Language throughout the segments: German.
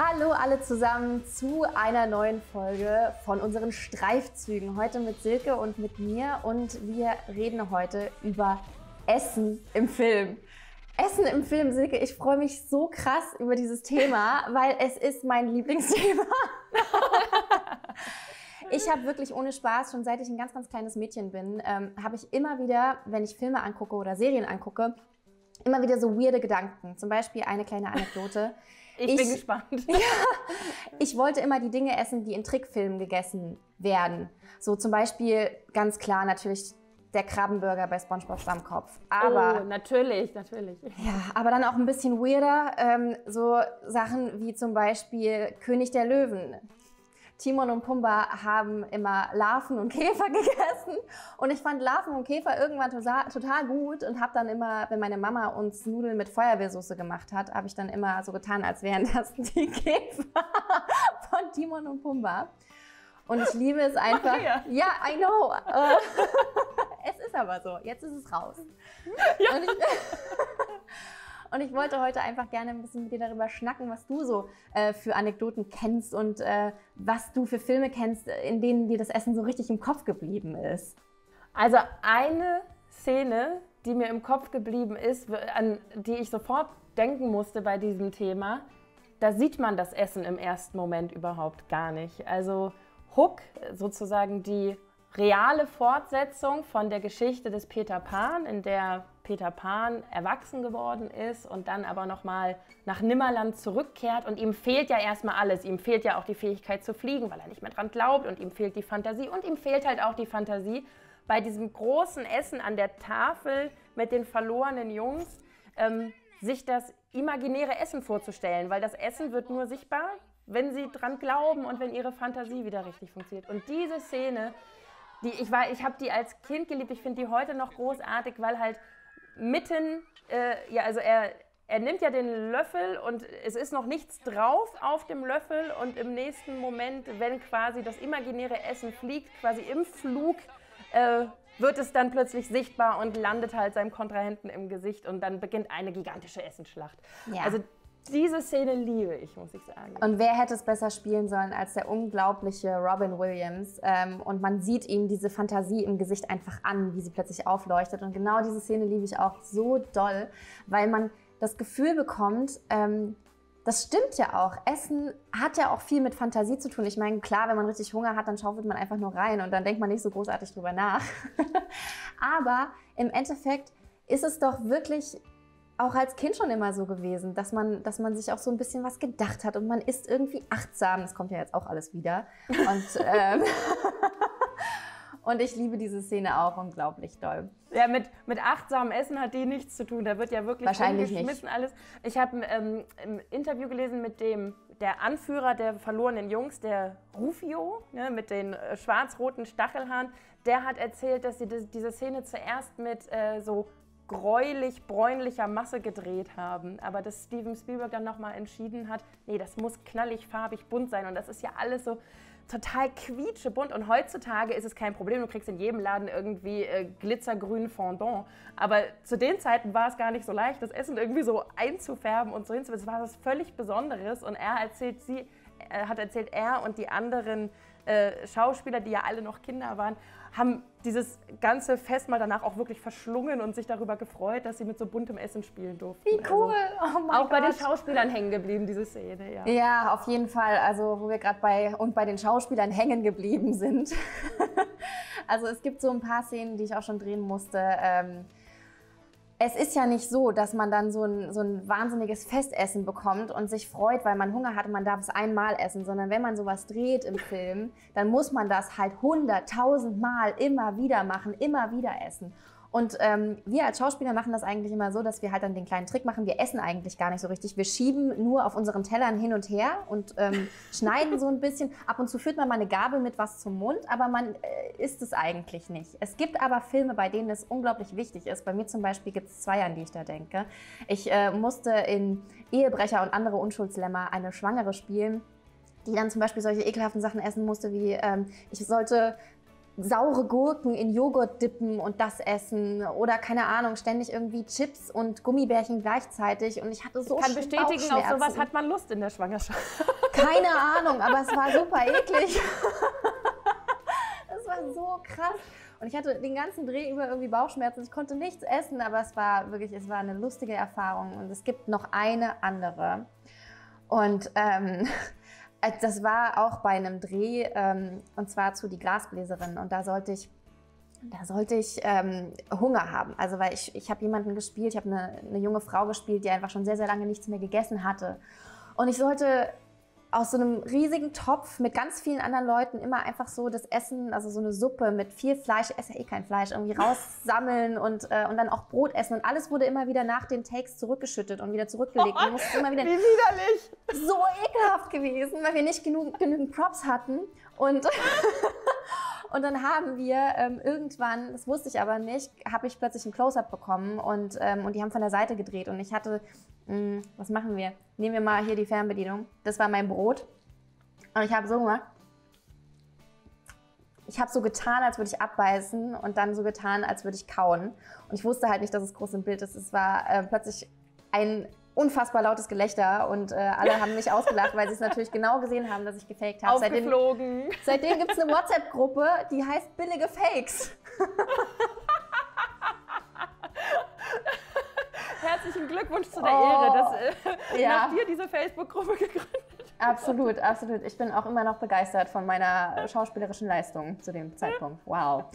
Hallo alle zusammen zu einer neuen Folge von unseren Streifzügen. Heute mit Silke und mit mir und wir reden heute über Essen im Film. Essen im Film, Silke, ich freue mich so krass über dieses Thema, weil es ist mein Lieblingsthema. ich habe wirklich ohne Spaß, schon seit ich ein ganz, ganz kleines Mädchen bin, ähm, habe ich immer wieder, wenn ich Filme angucke oder Serien angucke, immer wieder so weirde Gedanken. Zum Beispiel eine kleine Anekdote. Ich, ich bin gespannt. Ja, ich wollte immer die Dinge essen, die in Trickfilmen gegessen werden. So zum Beispiel ganz klar natürlich der Krabbenburger bei SpongeBob Stammkopf. Aber, oh, natürlich, natürlich. Ja, aber dann auch ein bisschen weirder. Ähm, so Sachen wie zum Beispiel König der Löwen. Timon und Pumba haben immer Larven und Käfer gegessen. Und ich fand Larven und Käfer irgendwann total, gut und habe dann immer, wenn meine Mama uns Nudeln mit Feuerwehrsoße gemacht hat, habe ich dann immer so getan, als wären das die Käfer von Timon und Pumba. Und ich liebe es einfach. Ach, ja. ja, I know. es ist aber so. Jetzt ist es raus. Ja. Und ich, wollte heute einfach gerne ein bisschen mit dir darüber schnacken, was du so äh, für Anekdoten kennst und äh, was du für Filme kennst, in denen dir das Essen so richtig im Kopf geblieben ist. Also eine Szene, die mir im Kopf geblieben ist, an die ich sofort denken musste bei diesem Thema, da sieht man das Essen im ersten Moment überhaupt gar nicht. Also Hook, sozusagen die reale Fortsetzung von der Geschichte des Peter Pan, in der Peter Pan erwachsen geworden ist und dann aber nochmal nach Nimmerland zurückkehrt und ihm fehlt ja erstmal alles. Ihm fehlt ja auch die Fähigkeit zu fliegen, weil er nicht mehr dran glaubt und ihm fehlt die Fantasie und ihm fehlt halt auch die Fantasie bei diesem großen Essen an der Tafel mit den verlorenen Jungs, ähm, sich das imaginäre Essen vorzustellen, weil das Essen wird nur sichtbar, wenn sie dran glauben und wenn ihre Fantasie wieder richtig funktioniert. Und diese Szene, die ich ich habe die als Kind geliebt, ich finde die heute noch großartig, weil halt mitten, äh, ja, also er, er nimmt ja den Löffel und es ist noch nichts drauf auf dem Löffel und im nächsten Moment, wenn quasi das imaginäre Essen fliegt, quasi im Flug, äh, wird es dann plötzlich sichtbar und landet halt seinem Kontrahenten im Gesicht und dann beginnt eine gigantische Essensschlacht. Ja. Also diese Szene liebe ich, muss ich sagen. Und wer hätte es besser spielen sollen als der unglaubliche Robin Williams? Ähm, und man sieht ihm diese Fantasie im Gesicht einfach an, wie sie plötzlich aufleuchtet. Und genau diese Szene liebe ich auch so doll, weil man das Gefühl bekommt, ähm, das stimmt ja auch. Essen hat ja auch viel mit Fantasie zu tun. Ich meine, klar, wenn man richtig Hunger hat, dann schaufelt man einfach nur rein und dann denkt man nicht so großartig drüber nach. Aber im Endeffekt ist es doch wirklich auch als Kind schon immer so gewesen, dass man, dass man sich auch so ein bisschen was gedacht hat und man ist irgendwie achtsam. Das kommt ja jetzt auch alles wieder. Und, ähm, und ich liebe diese Szene auch unglaublich doll. Ja, mit, mit achtsamem Essen hat die nichts zu tun. Da wird ja wirklich Wahrscheinlich nicht. alles. Ich habe ähm, im Interview gelesen mit dem der Anführer der verlorenen Jungs, der Rufio, ne, mit den äh, schwarz-roten Stachelhaaren, der hat erzählt, dass sie diese Szene zuerst mit äh, so gräulich bräunlicher Masse gedreht haben, aber dass Steven Spielberg dann nochmal entschieden hat, nee, das muss knallig, farbig, bunt sein. Und das ist ja alles so total quietschebunt. Und heutzutage ist es kein Problem, du kriegst in jedem Laden irgendwie äh, glitzergrünen Fondant, aber zu den Zeiten war es gar nicht so leicht, das Essen irgendwie so einzufärben und so hinzubekommen. Es war was völlig Besonderes. Und er erzählt, sie äh, hat erzählt, er und die anderen äh, Schauspieler, die ja alle noch Kinder waren, haben dieses ganze Fest mal danach auch wirklich verschlungen und sich darüber gefreut, dass sie mit so buntem Essen spielen durften. Wie cool! Also, oh auch Gott. bei den Schauspielern hängen geblieben, diese Szene, ja. Ja, auf jeden Fall. Also, wo wir gerade bei und bei den Schauspielern hängen geblieben sind. also, es gibt so ein paar Szenen, die ich auch schon drehen musste. Ähm, es ist ja nicht so, dass man dann so ein, so ein wahnsinniges Festessen bekommt und sich freut, weil man Hunger hat und man darf es einmal essen, sondern wenn man sowas dreht im Film, dann muss man das halt hunderttausend Mal immer wieder machen, immer wieder essen. Und ähm, wir als Schauspieler machen das eigentlich immer so, dass wir halt dann den kleinen Trick machen. Wir essen eigentlich gar nicht so richtig. Wir schieben nur auf unseren Tellern hin und her und ähm, schneiden so ein bisschen. Ab und zu führt man mal eine Gabel mit was zum Mund, aber man äh, isst es eigentlich nicht. Es gibt aber Filme, bei denen es unglaublich wichtig ist. Bei mir zum Beispiel gibt es zwei, an die ich da denke. Ich äh, musste in Ehebrecher und andere Unschuldslämmer eine Schwangere spielen die dann zum Beispiel solche ekelhaften Sachen essen musste, wie ähm, ich sollte saure Gurken in Joghurt dippen und das essen oder keine Ahnung, ständig irgendwie Chips und Gummibärchen gleichzeitig und ich hatte so Ich kann bestätigen, auf sowas hat man Lust in der Schwangerschaft. Keine Ahnung, aber es war super eklig. Es war so krass. Und ich hatte den ganzen Dreh über irgendwie Bauchschmerzen. Ich konnte nichts essen, aber es war wirklich, es war eine lustige Erfahrung. Und es gibt noch eine andere. Und ähm, das war auch bei einem Dreh, ähm, und zwar zu Die Glasbläserin. Und da sollte ich, da sollte ich ähm, Hunger haben. Also weil ich, ich habe jemanden gespielt, ich habe eine, eine junge Frau gespielt, die einfach schon sehr, sehr lange nichts mehr gegessen hatte. Und ich sollte aus so einem riesigen Topf mit ganz vielen anderen Leuten immer einfach so das Essen, also so eine Suppe mit viel Fleisch, ich esse ja eh kein Fleisch, irgendwie raussammeln und, äh, und dann auch Brot essen. Und alles wurde immer wieder nach den Takes zurückgeschüttet und wieder zurückgelegt. Oh, und immer wieder wie widerlich! So ekelhaft gewesen, weil wir nicht genug, genügend Props hatten. Und, und dann haben wir ähm, irgendwann, das wusste ich aber nicht, habe ich plötzlich ein Close-Up bekommen und, ähm, und die haben von der Seite gedreht. Und ich hatte hm, was machen wir? Nehmen wir mal hier die Fernbedienung. Das war mein Brot. Und ich habe so gemacht. Ich habe so getan, als würde ich abbeißen und dann so getan, als würde ich kauen. Und ich wusste halt nicht, dass es groß im Bild ist. Es war äh, plötzlich ein unfassbar lautes Gelächter und äh, alle haben mich ausgelacht, weil sie es natürlich genau gesehen haben, dass ich gefaked habe. Seitdem, seitdem gibt es eine WhatsApp-Gruppe, die heißt Billige Fakes. herzlichen Glückwunsch zu der oh, Ehre, dass äh, ja. nach dir diese Facebook-Gruppe gegründet Absolut, absolut. Ich bin auch immer noch begeistert von meiner schauspielerischen Leistung zu dem Zeitpunkt. Wow.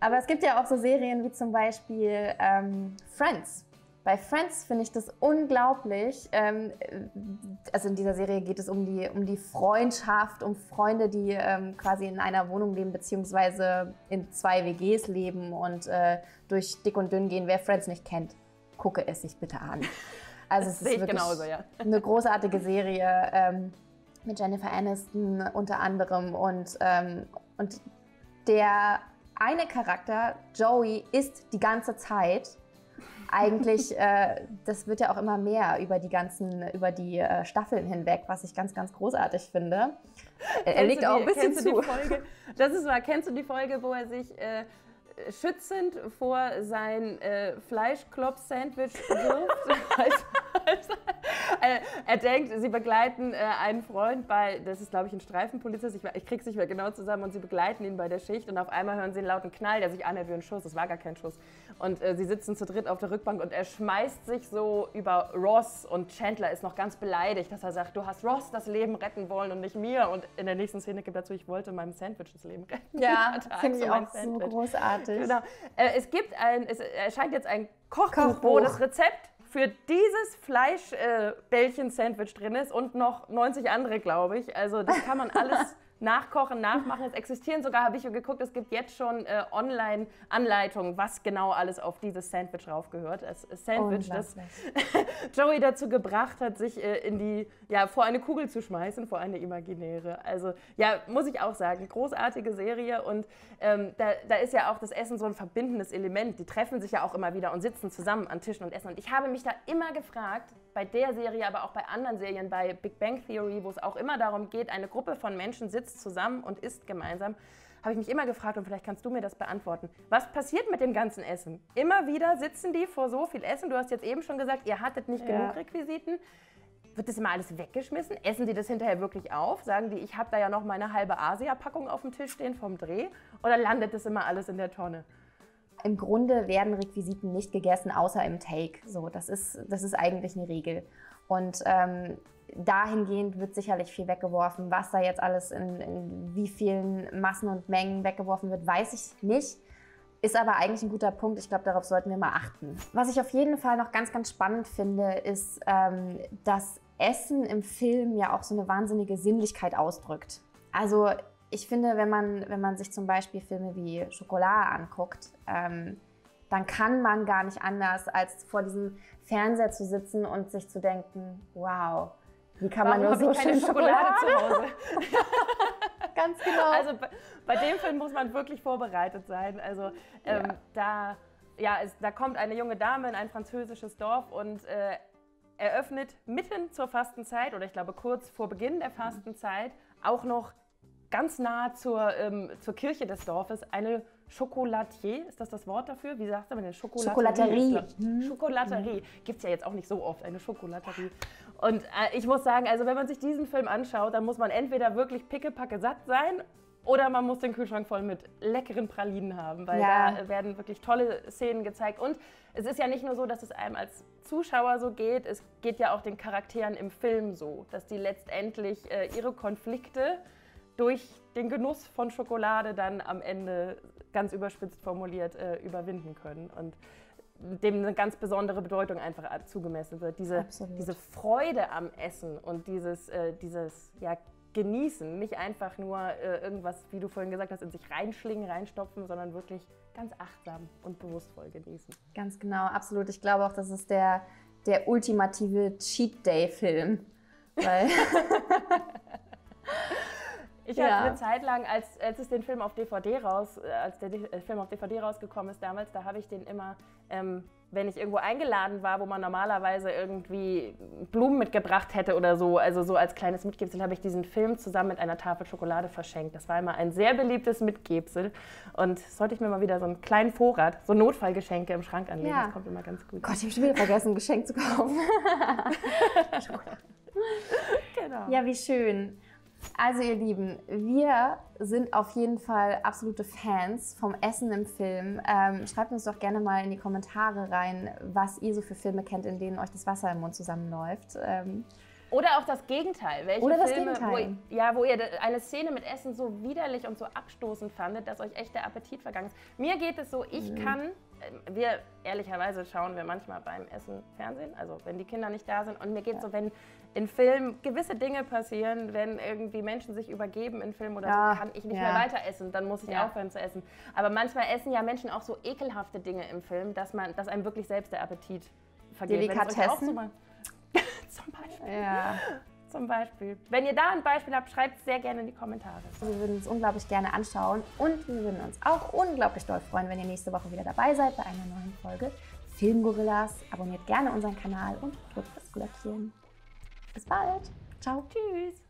Aber es gibt ja auch so Serien wie zum Beispiel ähm, Friends. Bei Friends finde ich das unglaublich. Ähm, also in dieser Serie geht es um die, um die Freundschaft, um Freunde, die ähm, quasi in einer Wohnung leben, beziehungsweise in zwei WGs leben und äh, durch dick und dünn gehen, wer Friends nicht kennt gucke es sich bitte an. Also es ist wirklich genauso, ja. eine großartige Serie ähm, mit Jennifer Aniston unter anderem und, ähm, und der eine Charakter, Joey, ist die ganze Zeit eigentlich, äh, das wird ja auch immer mehr über die ganzen, über die äh, Staffeln hinweg, was ich ganz, ganz großartig finde. Er, er legt auch ein bisschen zu. Folge, das ist wahr. Kennst du die Folge, wo er sich äh, schützend vor sein äh, Fleischklopp-Sandwich wirft. äh, er denkt, sie begleiten äh, einen Freund bei, das ist glaube ich ein Streifenpolizist, ich, ich krieg's nicht mehr genau zusammen, und sie begleiten ihn bei der Schicht und auf einmal hören sie einen lauten Knall, der sich anhört wie ein Schuss, es war gar kein Schuss. Und äh, sie sitzen zu dritt auf der Rückbank und er schmeißt sich so über Ross und Chandler ist noch ganz beleidigt, dass er sagt, du hast Ross das Leben retten wollen und nicht mir. Und in der nächsten Szene gibt er dazu, ich wollte meinem Sandwich das Leben retten. Ja, finde ich auch so großartig. Genau. Äh, es gibt ein, es erscheint jetzt ein Kochbuch, Kochbuch. wo das Rezept für dieses Fleischbällchen-Sandwich äh, drin ist und noch 90 andere, glaube ich. Also das kann man alles nachkochen, nachmachen. Es existieren sogar, habe ich geguckt, es gibt jetzt schon äh, Online-Anleitungen, was genau alles auf dieses Sandwich raufgehört. Das Sandwich, das Joey dazu gebracht hat, sich äh, in die, ja, vor eine Kugel zu schmeißen, vor eine imaginäre. Also ja, muss ich auch sagen, großartige Serie und ähm, da, da ist ja auch das Essen so ein verbindendes Element. Die treffen sich ja auch immer wieder und sitzen zusammen an Tischen und essen. Und ich habe mich da immer gefragt, bei der Serie, aber auch bei anderen Serien, bei Big Bang Theory, wo es auch immer darum geht, eine Gruppe von Menschen sitzt zusammen und isst gemeinsam, habe ich mich immer gefragt, und vielleicht kannst du mir das beantworten. Was passiert mit dem ganzen Essen? Immer wieder sitzen die vor so viel Essen. Du hast jetzt eben schon gesagt, ihr hattet nicht ja. genug Requisiten. Wird das immer alles weggeschmissen? Essen die das hinterher wirklich auf? Sagen die, ich habe da ja noch meine halbe Asia-Packung auf dem Tisch stehen vom Dreh? Oder landet das immer alles in der Tonne? Im Grunde werden Requisiten nicht gegessen, außer im Take. So, das ist, das ist eigentlich eine Regel. Und ähm, dahingehend wird sicherlich viel weggeworfen. Was da jetzt alles in, in wie vielen Massen und Mengen weggeworfen wird, weiß ich nicht. Ist aber eigentlich ein guter Punkt. Ich glaube, darauf sollten wir mal achten. Was ich auf jeden Fall noch ganz, ganz spannend finde, ist, ähm, dass Essen im Film ja auch so eine wahnsinnige Sinnlichkeit ausdrückt. Also ich finde, wenn man, wenn man sich zum Beispiel Filme wie Schokolade anguckt, ähm, dann kann man gar nicht anders, als vor diesem Fernseher zu sitzen und sich zu denken, wow, wie kann Warum man nur so schön Schokolade, Schokolade zu Hause? Ganz genau. Also bei, bei, dem Film muss man wirklich vorbereitet sein. Also ähm, ja. da, ja, es, da kommt eine junge Dame in ein französisches Dorf und äh, eröffnet mitten zur Fastenzeit oder ich glaube kurz vor Beginn der Fastenzeit auch noch ganz nah zur, ähm, zur Kirche des Dorfes eine Chocolatier, ist das das Wort dafür? Wie sagt man denn? Schokolaterie. Schokolaterie. Gibt es ja jetzt auch nicht so oft, eine Schokolaterie. Und äh, ich muss sagen, also wenn man sich diesen Film anschaut, dann muss man entweder wirklich pickepacke satt sein oder man muss den Kühlschrank voll mit leckeren Pralinen haben, weil Ja. da werden wirklich tolle Szenen gezeigt. Und es ist ja nicht nur so, dass es einem als Zuschauer so geht, es geht ja auch den Charakteren im Film so, dass die letztendlich äh, ihre Konflikte durch den Genuss von Schokolade dann am Ende ganz überspitzt formuliert äh, überwinden können. Und dem eine ganz besondere Bedeutung einfach zugemessen wird. Diese, Absolut. diese Freude am Essen und dieses, äh, dieses ja, Genießen, nicht einfach nur äh, irgendwas, wie du vorhin gesagt hast, in sich reinschlingen, reinstopfen, sondern wirklich ganz achtsam und bewusstvoll genießen. Ganz genau, absolut. Ich glaube auch, das ist der, der ultimative Cheat Day-Film. Weil, Ich Ja. hatte eine Zeit lang, als, als es den Film auf DVD raus, äh, als der äh, Film auf DVD rausgekommen ist damals, da habe ich den immer, ähm, wenn ich irgendwo eingeladen war, wo man normalerweise irgendwie Blumen mitgebracht hätte oder so, also so als kleines Mitgebsel, habe ich diesen Film zusammen mit einer Tafel Schokolade verschenkt. Das war immer ein sehr beliebtes Mitgebsel und sollte ich mir mal wieder so einen kleinen Vorrat, so Notfallgeschenke im Schrank anlegen, Ja. das kommt immer ganz gut. Gott, ich habe schon wieder vergessen, ein Geschenk zu kaufen. Genau. Ja, wie schön. Also ihr Lieben, wir sind auf jeden Fall absolute Fans vom Essen im Film. Ähm, schreibt uns doch gerne mal in die Kommentare rein, was ihr so für Filme kennt, in denen euch das Wasser im Mund zusammenläuft. Ähm, Oder auch das Gegenteil. Welche Oder das Filme, Gegenteil. Wo, ihr- ja, wo ihr eine Szene mit Essen so widerlich und so abstoßend fandet, dass euch echt der Appetit vergangen ist. Mir geht es so, ich kann, äh, wir ehrlicherweise schauen wir manchmal beim Essen Fernsehen, also wenn die Kinder nicht da sind. Und mir geht es so, wenn in Filmen gewisse Dinge passieren, wenn irgendwie Menschen sich übergeben in Filmen oder Ja, so, kann ich nicht ja. mehr weiter essen, dann muss ich Ja. aufhören zu essen. Aber manchmal essen ja Menschen auch so ekelhafte Dinge im Film, dass, man, dass einem wirklich selbst der Appetit vergeht. Es Delikatessen? so Zum Beispiel. ja. Zum Beispiel. Wenn ihr da ein Beispiel habt, schreibt es sehr gerne in die Kommentare. Wir würden uns unglaublich gerne anschauen und wir würden uns auch unglaublich doll freuen, wenn ihr nächste Woche wieder dabei seid bei einer neuen Folge Filmgorillas. Abonniert gerne unseren Kanal und drückt das Glöckchen. Bis bald. Ciao. Tschüss.